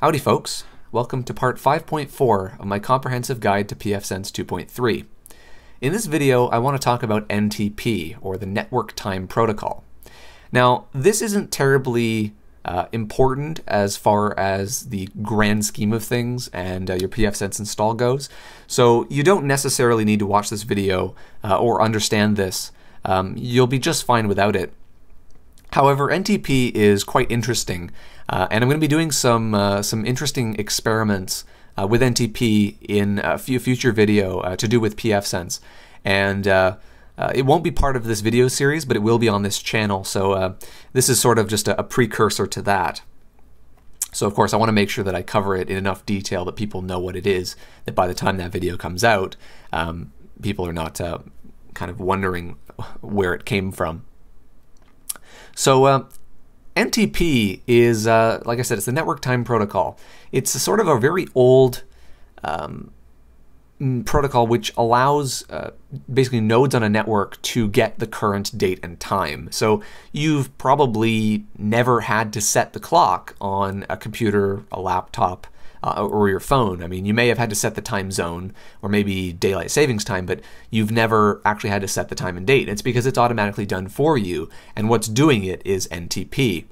Howdy folks, welcome to part 5.4 of my comprehensive guide to pfSense 2.3. In this video I want to talk about NTP, or the Network Time Protocol. Now this isn't terribly uh, important as far as the grand scheme of things and uh, your pfSense install goes, so you don't necessarily need to watch this video uh, or understand this. Um, you'll be just fine without it. However, NTP is quite interesting, uh, and I'm going to be doing some uh, some interesting experiments uh, with NTP in a few future video uh, to do with pfSense, and uh, uh, it won't be part of this video series, but it will be on this channel. So this is sort of just a, a, precursor to that. So of course, I want to make sure that I cover it in enough detail that people know what it is. That by the time that video comes out, um, people are not kind of wondering where it came from. So NTP is, uh, like I said, it's the Network Time Protocol. It's sort of a very old um, protocol which allows uh, basically nodes on a network to get the current date and time. So you've probably never had to set the clock on a computer, a laptop, uh, or your phone. I mean, you may have had to set the time zone or maybe daylight savings time, but you've never actually had to set the time and date. It's because it's automatically done for you, and what's doing it is NTP.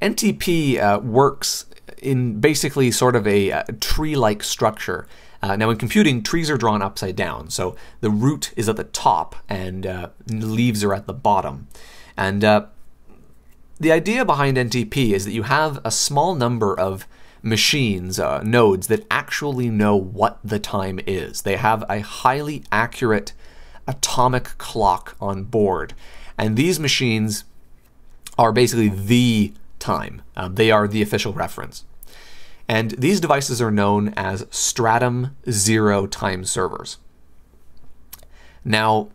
NTP uh, works in basically sort of a, a tree-like structure. Uh, now, in computing, trees are drawn upside down, so the root is at the top and uh, leaves are at the bottom. And uh, the idea behind NTP is that you have a small number of machines, uh, nodes that actually know what the time is. They have a highly accurate atomic clock on board. And these machines are basically the time. Um, they are the official reference. And these devices are known as Stratum Zero time servers. Now,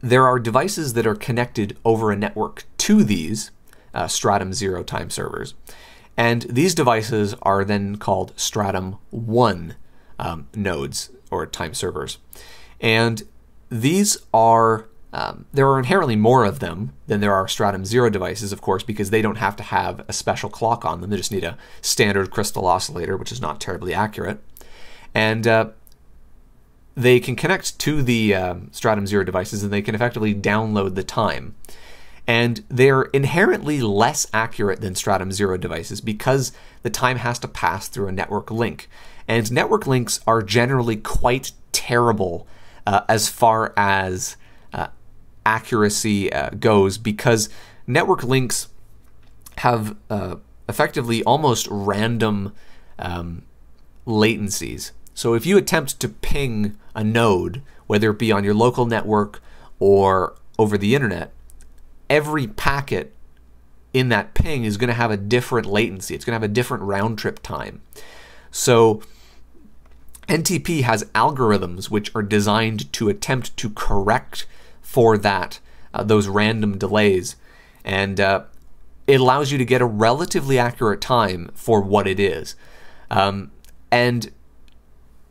there are devices that are connected over a network to these uh, Stratum Zero time servers. And these devices are then called Stratum 1 um, nodes or time servers. And these are, um, there are inherently more of them than there are Stratum 0 devices, of course, because they don't have to have a special clock on them. They just need a standard crystal oscillator, which is not terribly accurate. And uh, they can connect to the um, Stratum 0 devices and they can effectively download the time and they're inherently less accurate than Stratum Zero devices because the time has to pass through a network link. And network links are generally quite terrible uh, as far as uh, accuracy uh, goes because network links have uh, effectively almost random um, latencies. So if you attempt to ping a node, whether it be on your local network or over the internet, every packet in that ping is going to have a different latency. It's going to have a different round trip time. So NTP has algorithms which are designed to attempt to correct for that uh, those random delays, and uh, it allows you to get a relatively accurate time for what it is. Um, and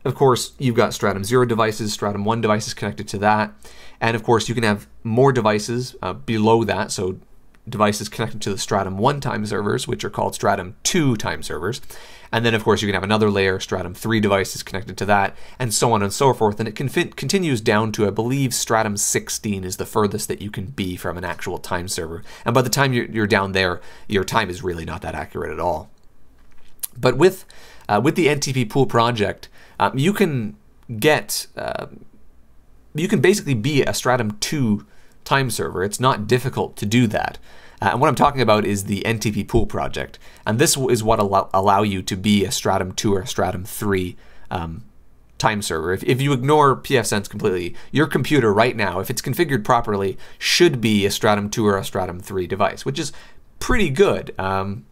of course, you've got Stratum 0 devices, Stratum 1 devices connected to that. And of course, you can have more devices uh, below that, so devices connected to the Stratum 1 time servers, which are called Stratum 2 time servers. And then, of course, you can have another layer, Stratum 3 devices connected to that, and so on and so forth. And it continues down to, I believe, Stratum 16 is the furthest that you can be from an actual time server. And by the time you're, you're down there, your time is really not that accurate at all. But with, uh, with the NTP pool project, um, you can get uh, you can basically be a Stratum 2 time server. It's not difficult to do that. Uh, and what I'm talking about is the NTP pool project. And this is what allow, allow you to be a Stratum 2 or Stratum 3 um, time server. If, if you ignore pfSense completely, your computer right now, if it's configured properly, should be a Stratum 2 or a Stratum 3 device, which is pretty good. Um,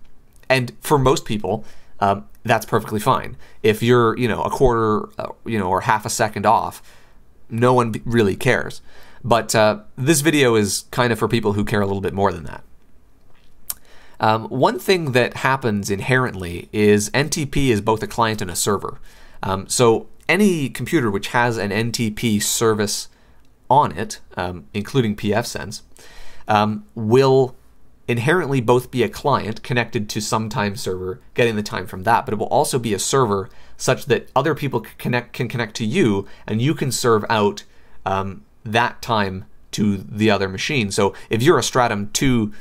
and for most people, um, that's perfectly fine. If you're, you know, a quarter, uh, you know, or half a second off, no one really cares. But uh, this video is kind of for people who care a little bit more than that. Um, one thing that happens inherently is NTP is both a client and a server. Um, so any computer which has an NTP service on it, um, including pfSense, um, will inherently both be a client connected to some time server, getting the time from that, but it will also be a server such that other people can connect can connect to you, and you can serve out um, that time to the other machine. So if you're a Stratum 2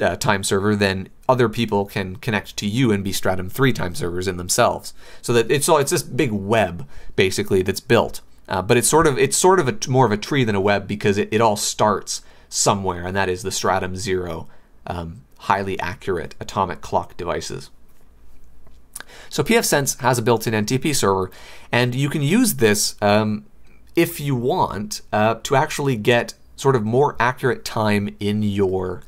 uh, time server, then other people can connect to you and be Stratum 3 time servers in themselves. So that it's all it's this big web basically that's built. Uh, but it's sort of it's sort of a, more of a tree than a web because it, it all starts somewhere, and that is the Stratum Zero um, highly accurate atomic clock devices. So pfSense has a built-in NTP server, and you can use this um, if you want uh, to actually get sort of more accurate time in your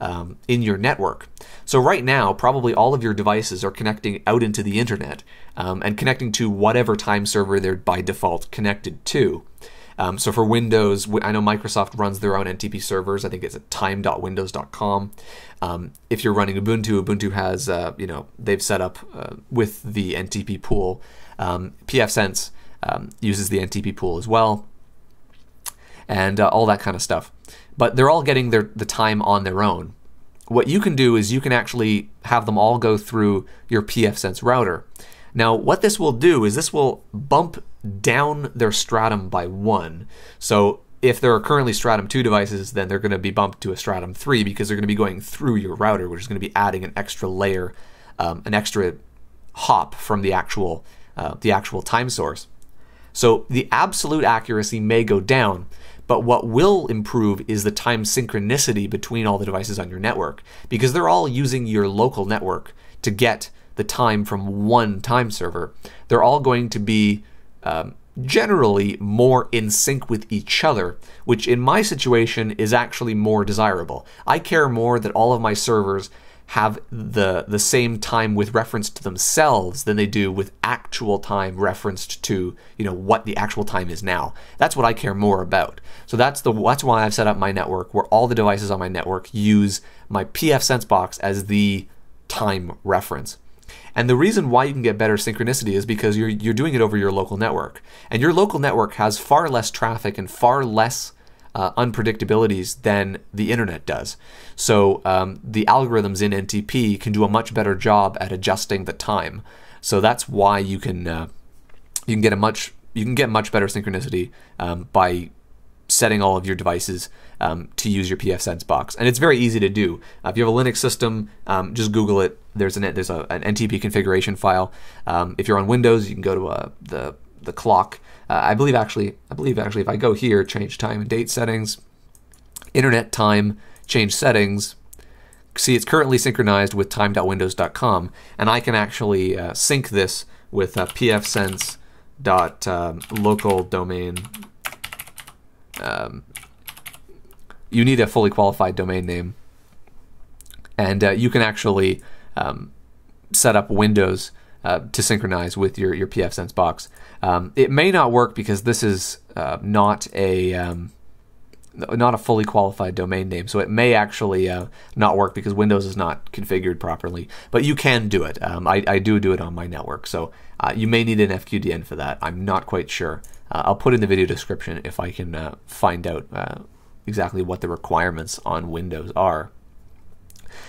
um, in your network. So right now, probably all of your devices are connecting out into the internet um, and connecting to whatever time server they're by default connected to. Um, so for Windows, I know Microsoft runs their own NTP servers. I think it's at time.windows.com. Um, if you're running Ubuntu, Ubuntu has, uh, you know, they've set up uh, with the NTP pool. Um, pfSense um, uses the NTP pool as well, and uh, all that kind of stuff. But they're all getting their the time on their own. What you can do is you can actually have them all go through your pfSense router. Now, what this will do is this will bump down their stratum by one. So if there are currently stratum 2 devices, then they're going to be bumped to a stratum 3 because they're going to be going through your router, which is going to be adding an extra layer, um, an extra hop from the actual, uh, the actual time source. So the absolute accuracy may go down, but what will improve is the time synchronicity between all the devices on your network because they're all using your local network to get the time from one time server. They're all going to be um, generally more in sync with each other, which in my situation is actually more desirable. I care more that all of my servers have the the same time with reference to themselves than they do with actual time referenced to you know what the actual time is now. That's what I care more about. So that's the that's why I've set up my network where all the devices on my network use my pfSense box as the time reference. And the reason why you can get better synchronicity is because you're you're doing it over your local network, and your local network has far less traffic and far less uh, unpredictabilities than the internet does. So um, the algorithms in NTP can do a much better job at adjusting the time. So that's why you can uh, you can get a much you can get much better synchronicity um, by setting all of your devices um, to use your pfSense box. And it's very easy to do. Uh, if you have a Linux system, um, just Google it. There's an there's a, an NTP configuration file. Um, if you're on Windows, you can go to uh, the the clock. Uh, I believe actually I believe actually if I go here, change time and date settings, internet time, change settings. See, it's currently synchronized with time.windows.com, and I can actually uh, sync this with uh, pfsense dot um, local domain um, you need a fully qualified domain name, and uh, you can actually um, set up Windows uh, to synchronize with your your pfSense box. Um, it may not work because this is uh, not a um, not a fully qualified domain name, so it may actually uh, not work because Windows is not configured properly. But you can do it. Um, I, I, do do it on my network, so uh, you may need an FQDN for that. I'm not quite sure. Uh, I'll put in the video description if I can uh, find out uh, exactly what the requirements on Windows are.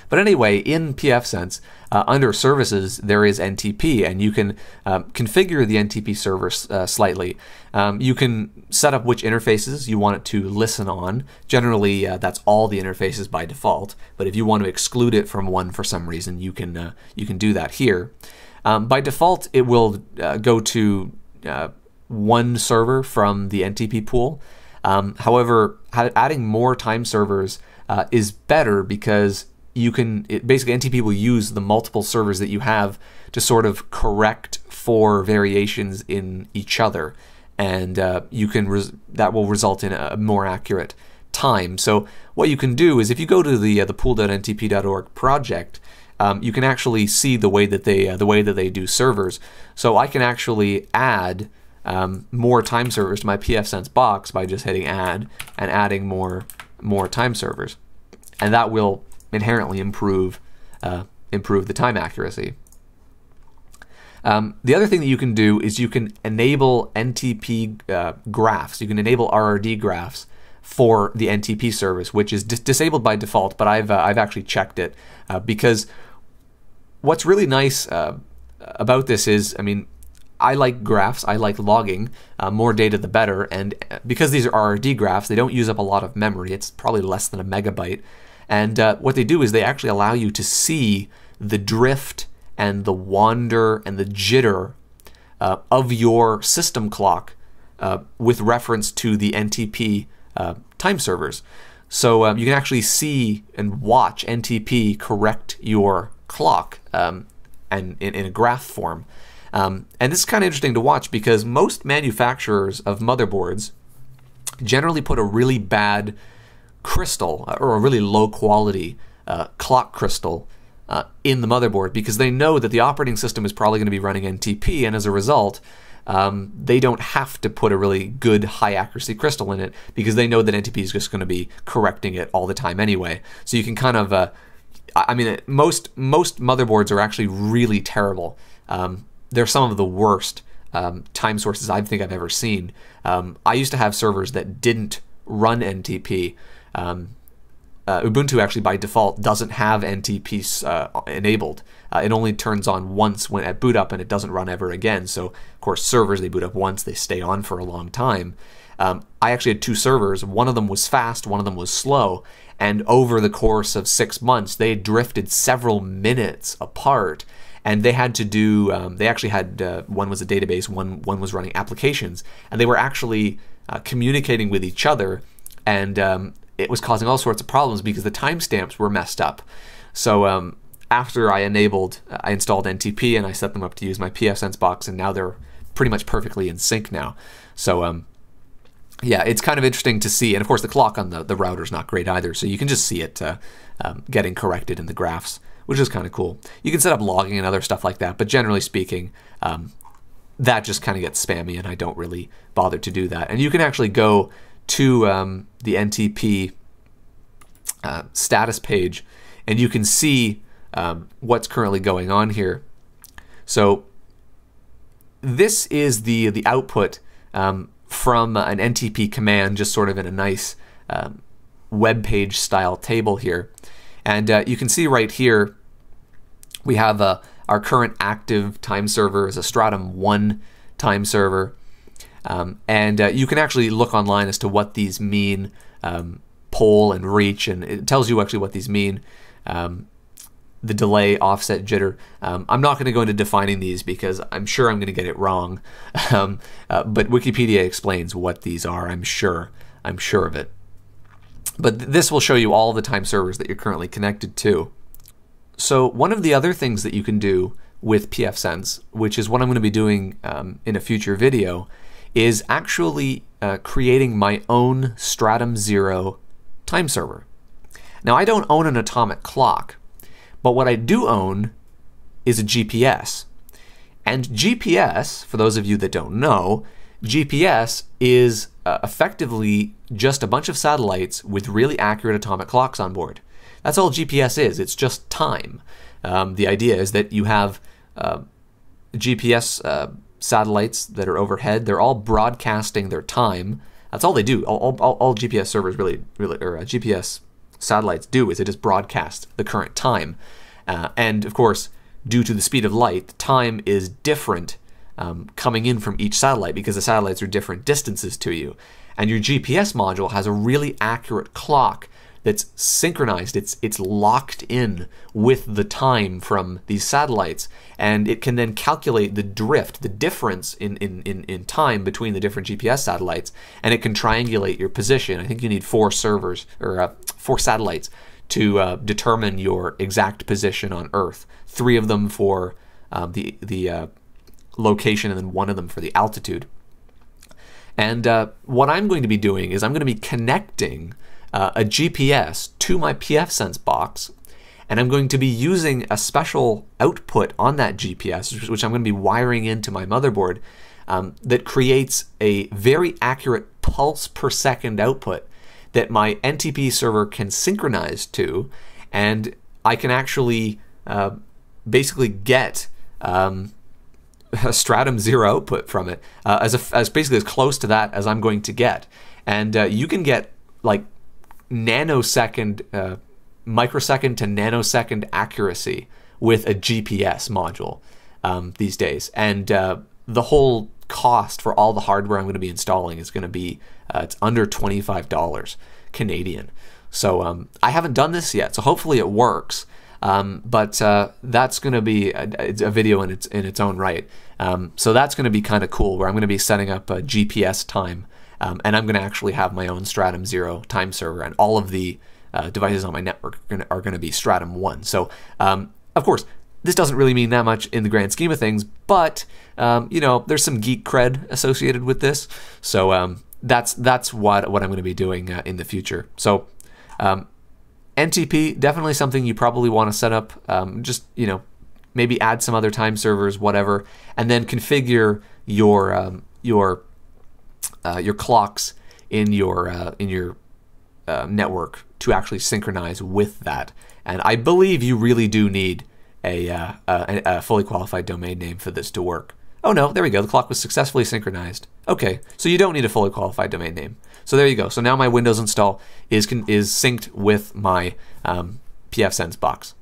But anyway, in pfSense, uh, under services, there is NTP, and you can uh, configure the NTP server uh, slightly. Um, you can set up which interfaces you want it to listen on. Generally, that's all the interfaces by default. But if you want to exclude it from one for some reason, you can you can do that here. Um, by default, it will uh, go to one server from the NTP pool. Um, however, adding more time servers uh, is better because you can it, basically NTP will use the multiple servers that you have to sort of correct for variations in each other, and uh, you can that will result in a more accurate time. So what you can do is if you go to the uh, the pool.ntp.org project, um, you can actually see the way that they uh, the way that they do servers. So I can actually add um, more time servers to my pfSense box by just hitting add and adding more more time servers, and that will inherently improve uh, improve the time accuracy. Um, the other thing that you can do is you can enable NTP uh, graphs. You can enable RRD graphs for the NTP service, which is dis- disabled by default, but I've, uh, I've actually checked it uh, because what's really nice uh, about this is, I mean, I like graphs, I like logging. Uh, more data, the better. And uh, because these are RRD graphs, they don't use up a lot of memory. It's probably less than a megabyte. And uh, what they do is they actually allow you to see the drift and the wander and the jitter uh, of your system clock uh, with reference to the NTP uh, time servers. So um, you can actually see and watch NTP correct your clock um, and in, in, a graph form. Um, and this is kind of interesting to watch because most manufacturers of motherboards generally put a really bad crystal uh, or a really low quality uh, clock crystal uh, in the motherboard because they know that the operating system is probably going to be running NTP, and as a result, um, they don't have to put a really good high accuracy crystal in it because they know that NTP is just going to be correcting it all the time anyway. So you can kind of, uh, I mean, most most motherboards are actually really terrible. Um, they're some of the worst um, time sources I think I've ever seen. Um, I used to have servers that didn't run NTP. Um, uh, Ubuntu actually by default doesn't have NTP uh, enabled. Uh, it only turns on once when at boot up, and it doesn't run ever again. So of course, servers they boot up once, they stay on for a long time. Um, I actually had two servers. One of them was fast, one of them was slow, and over the course of six months, they drifted several minutes apart. And they had to do. Um, they actually had uh, one was a database, one one was running applications, and they were actually uh, communicating with each other and um, it was causing all sorts of problems because the timestamps were messed up. So um, after I enabled, I installed NTP and I set them up to use my pfSense box, and now they're pretty much perfectly in sync now. So um, yeah, it's kind of interesting to see. And of course, the clock on the, the router is not great either, so you can just see it uh, um, getting corrected in the graphs, which is kind of cool. You can set up logging and other stuff like that, but generally speaking, um, that just kind of gets spammy, and I don't really bother to do that. And you can actually go to um, the NTP uh, status page, and you can see um, what's currently going on here. So this is the the output um, from an NTP command, just sort of in a nice um, web page style table here, and uh, you can see right here we have uh, our current active time server is a Stratum one time server. Um, and uh, you can actually look online as to what these mean, um, poll and reach, and it tells you actually what these mean. Um, the delay, offset, jitter. Um, I'm not going to go into defining these because I'm sure I'm going to get it wrong. Um, uh, but Wikipedia explains what these are. I'm sure. I'm sure of it. But th- this will show you all the time servers that you're currently connected to. So one of the other things that you can do with pfSense, which is what I'm going to be doing um, in a future video, is actually uh, creating my own Stratum Zero time server. Now, I don't own an atomic clock, but what I do own is a GPS. And GPS, for those of you that don't know, GPS is uh, effectively just a bunch of satellites with really accurate atomic clocks on board. That's all GPS is, it's just time. Um, the idea is that you have uh, GPS uh, satellites that are overhead. They're all broadcasting their time. That's all they do. All, all, all GPS servers really, really, or uh, GPS satellites do is they just broadcast the current time. Uh, and of course, due to the speed of light, time is different um, coming in from each satellite because the satellites are different distances to you. And your GPS module has a really accurate clock that's synchronized. It's it's locked in with the time from these satellites, and it can then calculate the drift, the difference in in, in, in time between the different GPS satellites, and it can triangulate your position. I think you need four servers or uh, four satellites to uh, determine your exact position on Earth. Three of them for um, the the uh, location, and then one of them for the altitude. And uh, what I'm going to be doing is I'm going to be connecting uh, a GPS to my pfSense box, and I'm going to be using a special output on that GPS, which I'm going to be wiring into my motherboard, um, that creates a very accurate pulse per second output that my NTP server can synchronize to, and I can actually uh, basically get um, a Stratum Zero output from it, uh, as, a, as basically as close to that as I'm going to get. And uh, you can get like nanosecond, uh, microsecond to nanosecond accuracy with a GPS module um, these days, and uh, the whole cost for all the hardware I'm going to be installing is going to be uh, it's under twenty five dollars Canadian. So um, I haven't done this yet, so hopefully it works. Um, but uh, that's going to be a, a, video in its in its own right. Um, so that's going to be kind of cool, where I'm going to be setting up a GPS time, um, and I'm going to actually have my own Stratum Zero time server, and all of the uh, devices on my network are going to be Stratum One. So um, of course, this doesn't really mean that much in the grand scheme of things, but um, you know, there's some geek cred associated with this. So um, that's that's what what I'm going to be doing uh, in the future. So um, NTP definitely something you probably want to set up. Um, just you know, maybe add some other time servers, whatever, and then configure your your uh, your clocks in your uh, in your uh, network to actually synchronize with that. And I believe you really do need a, uh, a, a fully qualified domain name for this to work. Oh no, there we go. The clock was successfully synchronized. Okay, so you don't need a fully qualified domain name. So there you go. So now my Windows install is is synced with my um, pfSense box.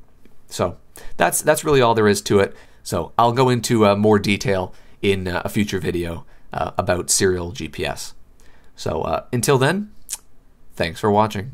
So that's that's really all there is to it. So I'll go into uh, more detail in uh, a future video uh, about serial GPS. So uh, until then, thanks for watching.